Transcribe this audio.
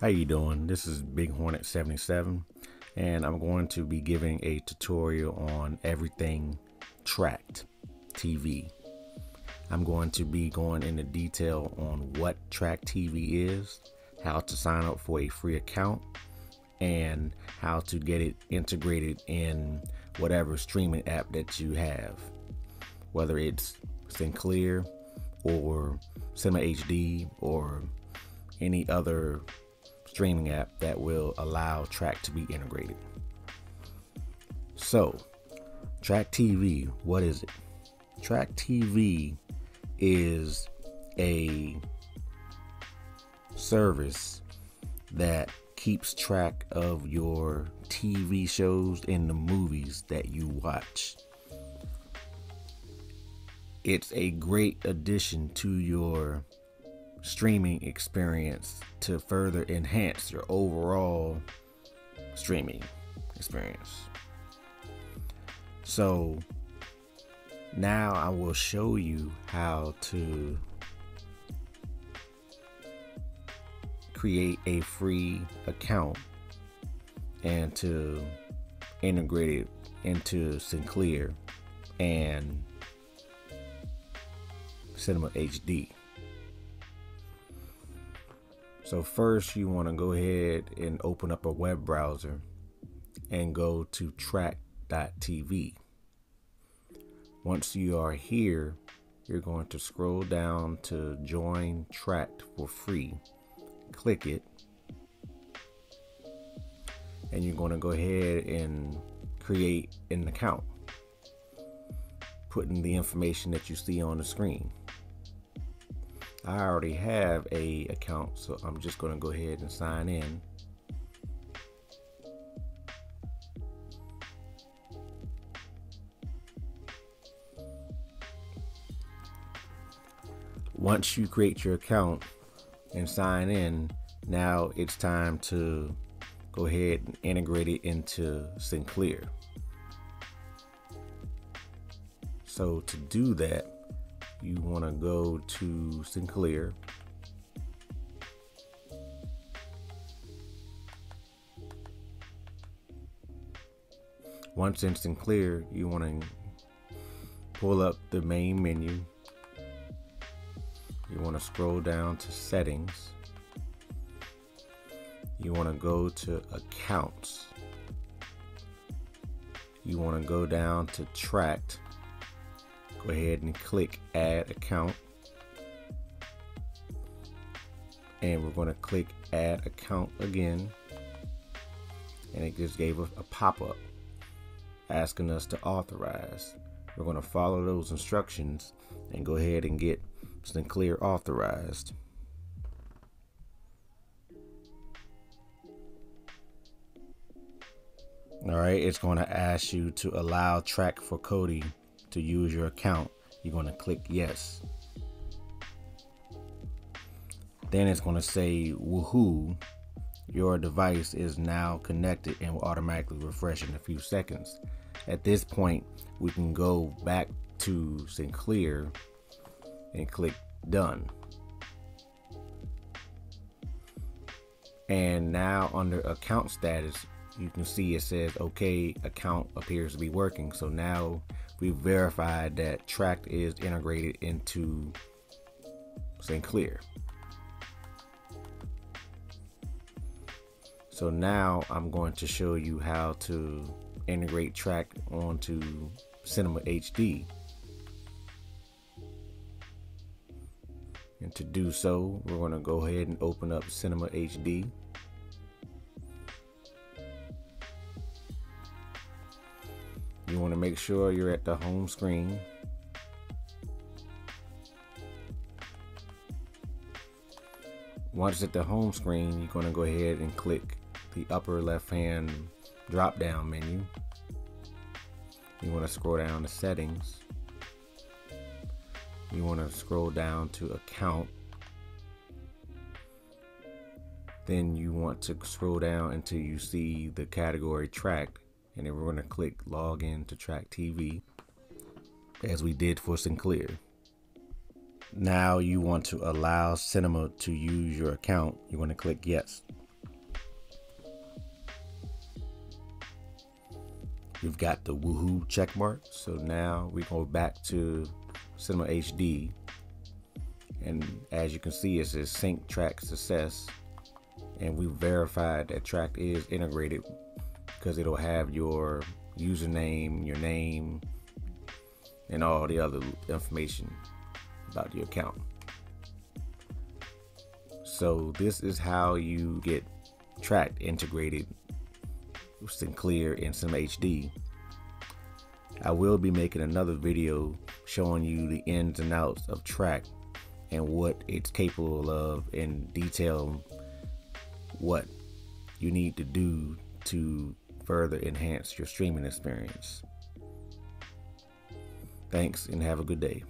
How you doing? This is Big Hornet 77 and I'm going to be giving a tutorial on everything Trakt TV. I'm going to be going into detail on what Trakt TV is, how to sign up for a free account, and how to get it integrated in whatever streaming app that you have, whether it's Syncler or Cinema HD or any other streaming app that will allow Trakt to be integrated. So, Trakt TV, what is it? Trakt TV is a service that keeps track of your TV shows and the movies that you watch. It's a great addition to your streaming experience to further enhance your overall streaming experience. So now I will show you how to create a free account and to integrate it into Syncler and Cinema HD. So first you want to go ahead and open up a web browser and go to trakt.tv. Once you are here, you're going to scroll down to join Trakt for free. Click it. And you're going to go ahead and create an account. Putting the information that you see on the screen. I already have a account, so I'm just going to go ahead and sign in. Once you create your account and sign in, now it's time to go ahead and integrate it into Syncler. So to do that, you want to go to Syncler. Once in Syncler, you want to pull up the main menu. You want to scroll down to settings. You want to go to accounts. You want to go down to Trakt go ahead and click add account. And we're going to click add account again. And it just gave us a pop-up asking us to authorize. We're going to follow those instructions and go ahead and get Syncler authorized. All right it's going to ask you to allow Trakt for Kodi to use your account, you're going to click yes. Then it's going to say, woohoo, your device is now connected and will automatically refresh in a few seconds. At this point, we can go back to Syncler and click done. And now under account status, you can see it says, okay, account appears to be working. So now we verified that Trakt is integrated into Syncler. So now I'm going to show you how to integrate Trakt onto Cinema HD. And to do so, we're going to go ahead and open up Cinema HD. You want to make sure you're at the home screen. Once at the home screen, you're going to go ahead and click the upper left hand drop down menu. You want to scroll down to settings. You want to scroll down to account. Then you want to scroll down until you see the category Trakt and then we're going to click log in to Trakt TV as we did for Syncler. Now you want to allow Cinema to use your account. You want to click yes. We've got the woohoo check mark. So now we go back to Cinema HD. And as you can see, it says sync Trakt success. And we verified that Trakt is integrated because it'll have your username, your name, and all the other information about your account. So this is how you get Trakt integrated Syncler and some HD. I will be making another video showing you the ins and outs of Trakt and what it's capable of and detail what you need to do to further enhance your streaming experience. Thanks and have a good day.